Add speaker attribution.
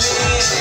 Speaker 1: Lily.